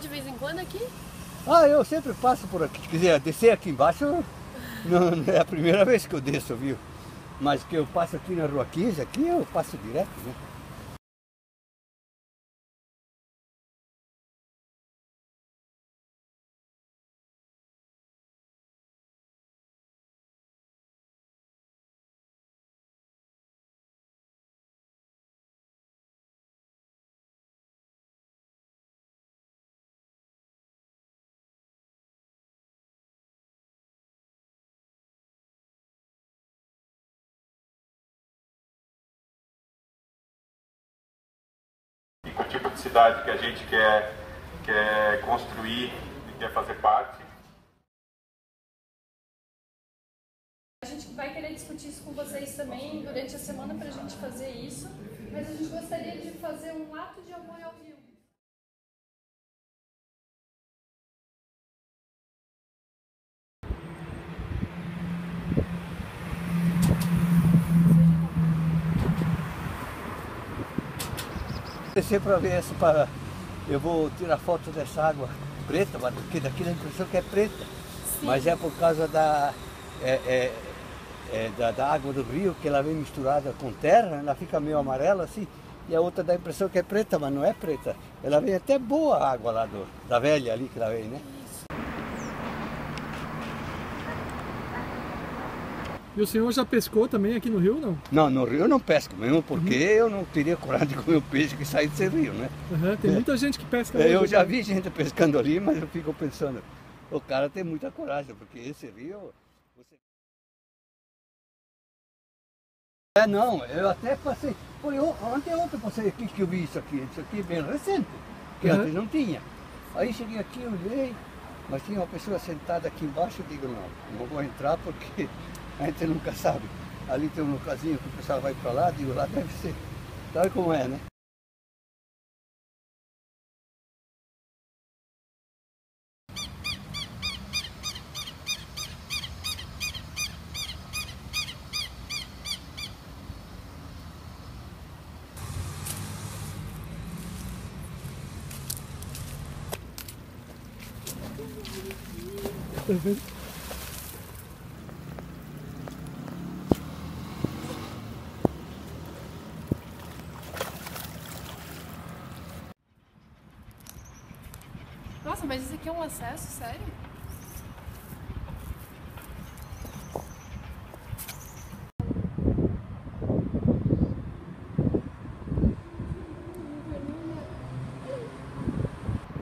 de vez em quando aqui? Ah, eu sempre passo por aqui. Quer dizer, descer aqui embaixo não, não é a primeira vez que eu desço, viu? Mas que eu passo aqui na rua 15, aqui eu passo direto, né? Tipo de cidade que a gente quer, quer construir e quer fazer parte. A gente vai querer discutir isso com vocês também durante a semana para a gente fazer isso, mas a gente gostaria de fazer um ato de amor ao rio. Descer para ver essa para. Eu vou tirar foto dessa água preta, porque daqui dá a impressão que é preta. Sim. Mas é por causa da, é, é, é, da, da água do rio, que ela vem misturada com terra, ela fica meio amarela assim, e a outra dá a impressão que é preta, mas não é preta. Ela vem até boa a água lá do, da velha ali que ela vem, né? E o senhor já pescou também aqui no rio, não? Não, no rio eu não pesco mesmo, porque eu não teria coragem de comer o peixe que sai desse rio, né? Aham, tem muita gente que pesca É, Eu já né? vi gente pescando ali, mas eu fico pensando, o cara tem muita coragem, porque esse rio. Você... É não, eu até passei. Foi ontem ontem passei aqui que eu vi isso aqui. Isso aqui é bem recente, que Uhum. antes não tinha. Aí cheguei aqui, olhei, mas tinha uma pessoa sentada aqui embaixo, eu digo, não, não vou entrar porque a gente nunca sabe. Ali tem um lugarzinho que o pessoal vai para lá, digo, lá deve ser. Sabe como é, né? Tá? Nossa, mas isso aqui é um acesso, sério?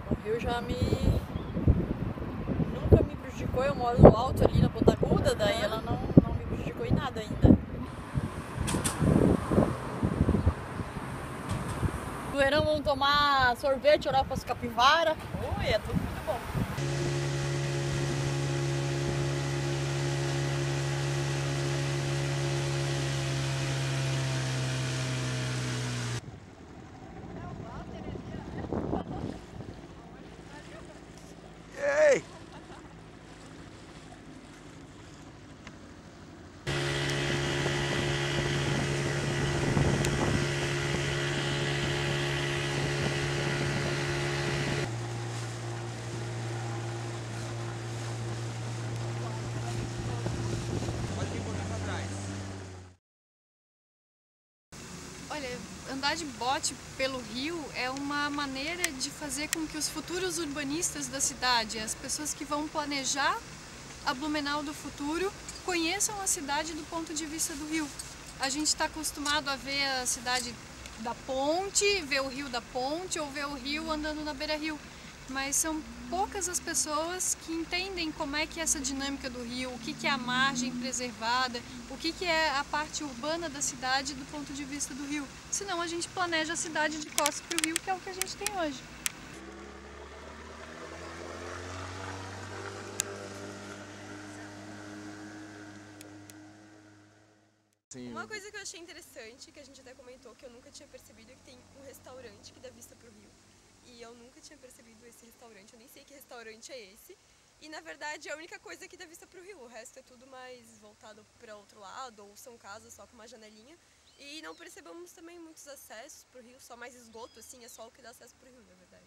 O rio já me. Nunca me prejudicou. Eu moro no alto ali na Ponta Aguda, daí ela não, não me prejudicou em nada ainda. No verão vamos tomar sorvete, orar para as capivaras. Ui, é tudo muito bom. Ei! Olha, andar de bote pelo rio é uma maneira de fazer com que os futuros urbanistas da cidade, as pessoas que vão planejar a Blumenau do futuro, conheçam a cidade do ponto de vista do rio. A gente está acostumado a ver a cidade da ponte, ver o rio da ponte ou ver o rio andando na beira-rio. Mas são poucas as pessoas que entendem como é que é essa dinâmica do rio, o que, que é a margem preservada, o que, que é a parte urbana da cidade do ponto de vista do rio. Senão a gente planeja a cidade de costas para o rio, que é o que a gente tem hoje. Uma coisa que eu achei interessante, que a gente até comentou, que eu nunca tinha percebido, é que tem um restaurante que dá vista pro rio e eu nunca tinha percebido esse restaurante, eu nem sei que restaurante é esse. E na verdade é a única coisa que dá vista para o rio, o resto é tudo mais voltado para outro lado, ou são casas só com uma janelinha. E não percebemos também muitos acessos para o rio, só mais esgoto, assim, é só o que dá acesso para o rio, na verdade.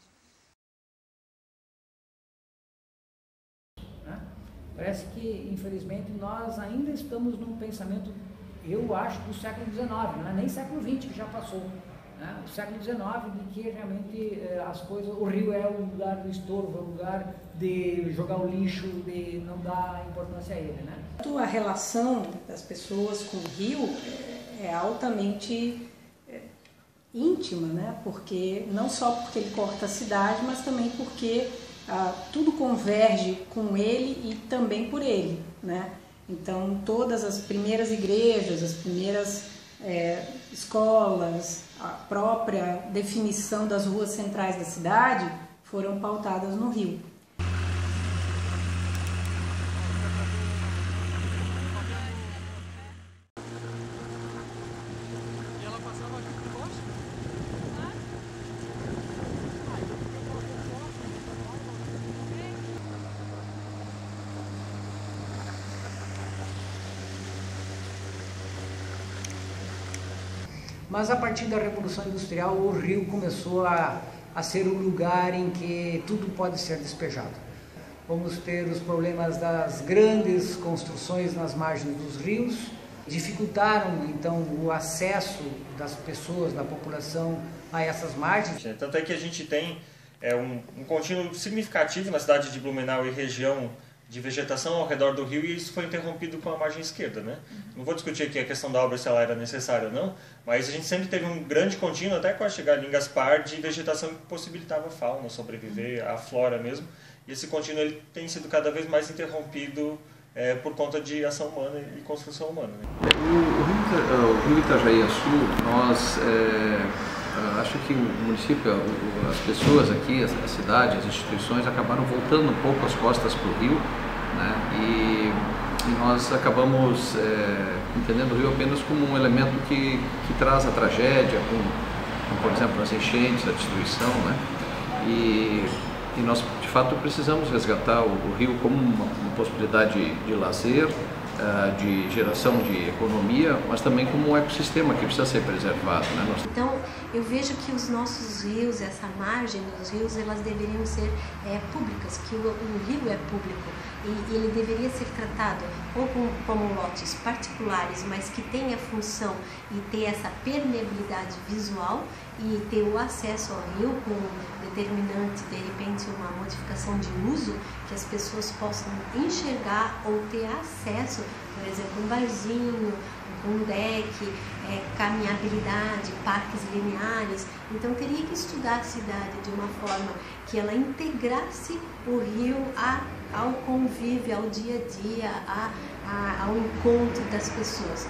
Né? Parece que, infelizmente, nós ainda estamos num pensamento, eu acho, do século XIX, não é nem século XX que já passou. Né? O século XIX, de que realmente eh, as coisas, o rio é o lugar do estorvo, é o lugar de jogar o lixo, de não dar importância a ele. Né? A relação das pessoas com o rio é, altamente é, íntima, né? porque não só porque ele corta a cidade, mas também porque ah, tudo converge com ele e também por ele. Né? Então, todas as primeiras igrejas, as primeiras é, escolas, a própria definição das ruas centrais da cidade foram pautadas no rio. Mas a partir da Revolução Industrial, o rio começou a, a ser o lugar em que tudo pode ser despejado. Vamos ter os problemas das grandes construções nas margens dos rios, dificultaram então o acesso das pessoas, da população a essas margens. Tanto é que a gente tem é, um, um contínuo significativo na cidade de Blumenau e região de vegetação ao redor do rio e isso foi interrompido com a margem esquerda, né? Não vou discutir aqui a questão da obra se ela era necessária ou não, mas a gente sempre teve um grande contínuo até quase chegar ali em Gaspar de vegetação que possibilitava a fauna sobreviver, a flora mesmo. E esse contínuo ele tem sido cada vez mais interrompido é, por conta de ação humana e construção humana. Né? O, o, rio, Itajaí Sul, nós é, acho que o município, as pessoas aqui, a cidade, as instituições acabaram voltando um pouco as costas para o rio né? E, e, nós acabamos é, entendendo o rio apenas como um elemento que, que traz a tragédia, como, por exemplo as enchentes, a destruição. Né? E, e nós de fato precisamos resgatar o, o rio como uma, uma possibilidade de, lazer, uh, de geração de economia, mas também como um ecossistema que precisa ser preservado. Né? Então, eu vejo que os nossos rios, essa margem dos rios, elas deveriam ser é, públicas, que o, o rio é público e ele deveria ser tratado ou como, como lotes particulares, mas que tenha função e ter essa permeabilidade visual e ter o acesso ao rio com determinante, de repente, uma modificação de uso que as pessoas possam enxergar ou ter acesso, por exemplo, um barzinho, um deck, é, caminhabilidade, parques lineares. Então teria que estudar a cidade de uma forma que ela integrasse o rio a, ao convívio, ao dia a dia, a, a, ao encontro das pessoas.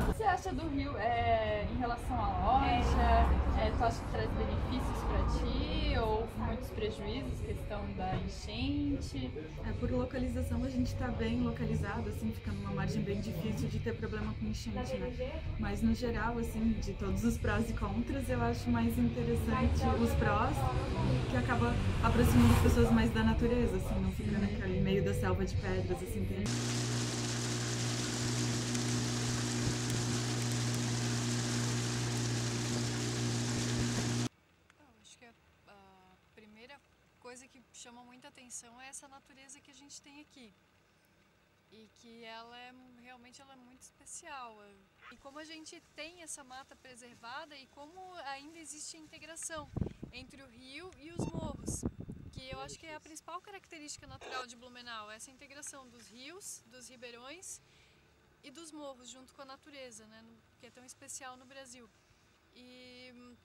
O que você acha do rio é, em relação à loja? Tu acha que traz benefícios para ti ou muitos prejuízos, questão da enchente? É, por localização a gente está bem localizado, assim, fica numa margem bem difícil de ter problema com enchente, né? Mas no geral, assim, de todos os prós e contras, eu acho mais interessante os prós, que acaba aproximando as pessoas mais da natureza, assim, não fica naquele meio da selva de pedras, assim, tem... muita atenção é essa natureza que a gente tem aqui. E que ela é realmente ela é muito especial. E como a gente tem essa mata preservada e como ainda existe a integração entre o rio e os morros, que eu acho que é a principal característica natural de Blumenau, essa integração dos rios, dos ribeirões e dos morros junto com a natureza, né, que é tão especial no Brasil. E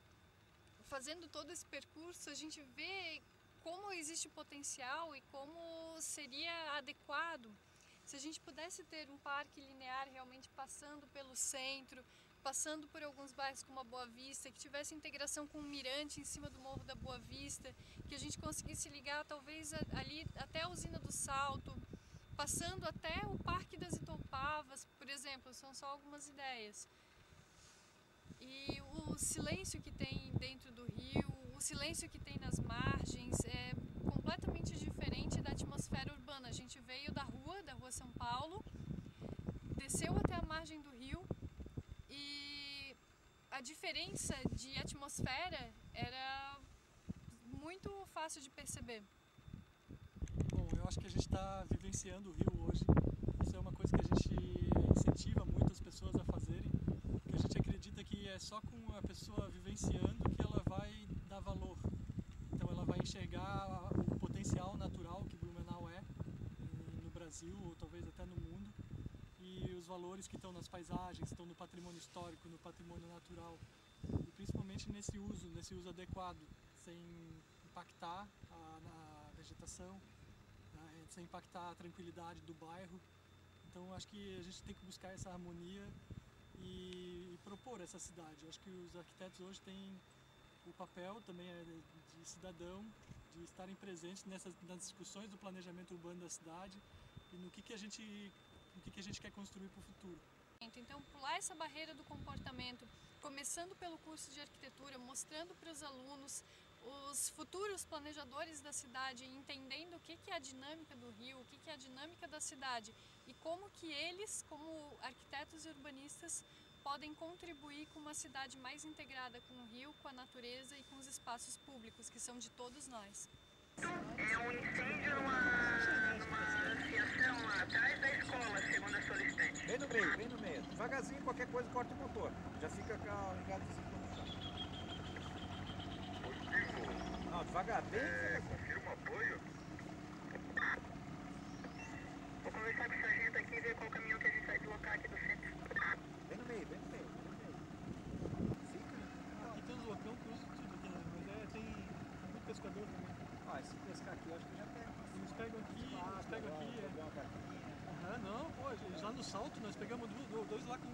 fazendo todo esse percurso, a gente vê como existe potencial e como seria adequado se a gente pudesse ter um parque linear realmente passando pelo centro, passando por alguns bairros como a Boa Vista, que tivesse integração com o mirante em cima do Morro da Boa Vista, que a gente conseguisse ligar talvez ali até a usina do Salto, passando até o Parque das Itoupavas, por exemplo, são só algumas ideias. E o silêncio que tem dentro do rio, o silêncio que tem nas margens é completamente diferente da atmosfera urbana. A gente veio da rua, da rua São Paulo, desceu até a margem do rio e a diferença de atmosfera era muito fácil de perceber? Bom, eu acho que a gente está vivenciando o rio hoje. Isso é uma coisa que a gente incentiva muito as pessoas a fazerem, porque a gente acredita que é só com a pessoa vivenciando que ela dar valor. Então ela vai enxergar o potencial natural que Blumenau é no Brasil ou talvez até no mundo e os valores que estão nas paisagens, estão no patrimônio histórico, no patrimônio natural e principalmente nesse uso, nesse uso adequado, sem impactar a, na vegetação, né, sem impactar a tranquilidade do bairro. Então acho que a gente tem que buscar essa harmonia e, e propor essa cidade. Acho que os arquitetos hoje têm o papel também é de cidadão, de estarem presentes nessas nas discussões do planejamento urbano da cidade e no que, que a gente no que, que a gente quer construir para o futuro. Então, pular essa barreira do comportamento, começando pelo curso de arquitetura, mostrando para os alunos, os futuros planejadores da cidade, entendendo o que, é a dinâmica do rio, o que, que é a dinâmica da cidade e como que eles, como arquitetos e urbanistas, podem contribuir com uma cidade mais integrada com o rio, com a natureza e com os espaços públicos, que são de todos nós. É um incêndio numa, numa fiação atrás da escola, segundo a solicitante. Bem no meio, bem no meio. Devagarzinho, qualquer coisa corta o motor. Já fica ligado assim Não, devagar, bem é, Confirma o apoio? Vou conversar com o sargento aqui e ver qual caminhão que a gente vai deslocar aqui do centro. Meio, bem no meio. Aqui tem uns locão que usam tudo aqui, né? Mas é, tem muito pescador também. Ah, esse pescar aqui eu acho que já pega. Eles pegam aqui, eles pegam aqui. É. Aham, não, pô, lá no salto nós pegamos dois, dois lá com.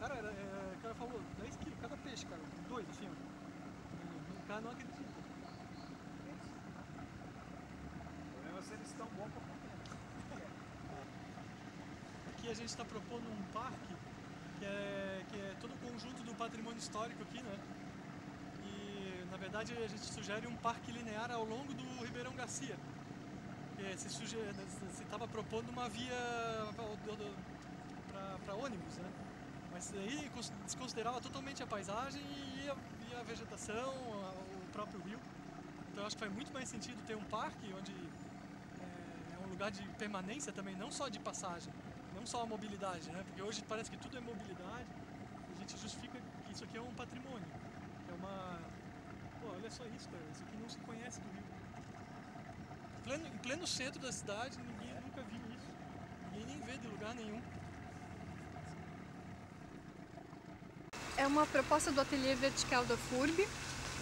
Cara, era, é, o cara falou 10 quilos cada peixe, cara. Dois, assim, ó. O cara não acredita. O problema é se eles estão bons pra comer. Aqui a gente está propondo um parque que é, que é todo o conjunto do patrimônio histórico aqui, né? E na verdade a gente sugere um parque linear ao longo do Ribeirão Garcia. Que se estava propondo uma via para ônibus, né? Mas aí desconsiderava totalmente a paisagem e a, e a vegetação, o próprio rio. Então acho que faz muito mais sentido ter um parque onde é, é um lugar de permanência também, não só de passagem não só a mobilidade, né? Porque hoje parece que tudo é mobilidade. A gente justifica que isso aqui é um patrimônio. É uma. Pô, olha só isso, cara. Isso aqui não se conhece do Rio. Em pleno, em pleno centro da cidade, ninguém nunca viu isso. Ninguém nem vê de lugar nenhum. É uma proposta do Ateliê Vertical da FURB,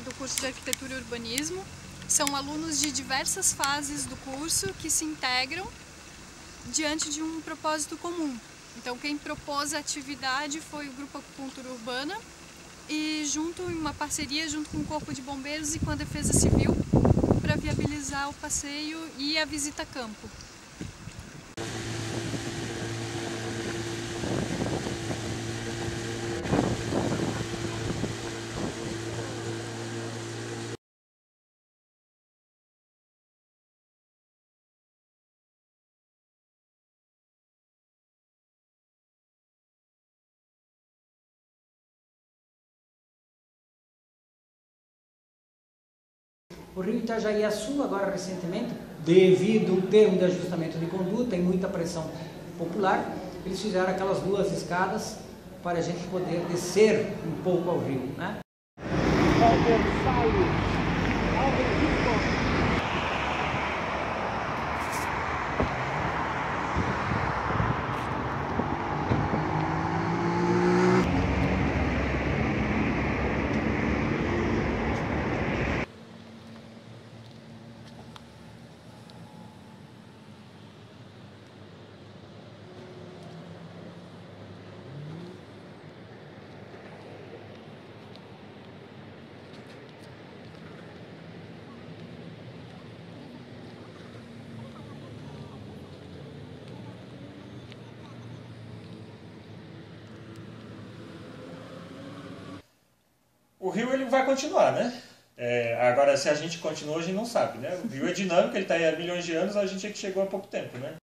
do curso de Arquitetura e Urbanismo. São alunos de diversas fases do curso que se integram diante de um propósito comum. Então quem propôs a atividade foi o Grupo Acupuntura Urbana e junto em uma parceria junto com o Corpo de Bombeiros e com a Defesa Civil para viabilizar o passeio e a visita a campo. O Rio Itajaí-Açu, agora recentemente, devido ao termo de ajustamento de conduta e muita pressão popular, eles fizeram aquelas duas escadas para a gente poder descer um pouco ao rio. Né? O rio ele vai continuar, né? É, agora, se a gente continua, a gente não sabe, né? O rio é dinâmico, ele está aí há milhões de anos, a gente é que chegou há pouco tempo, né?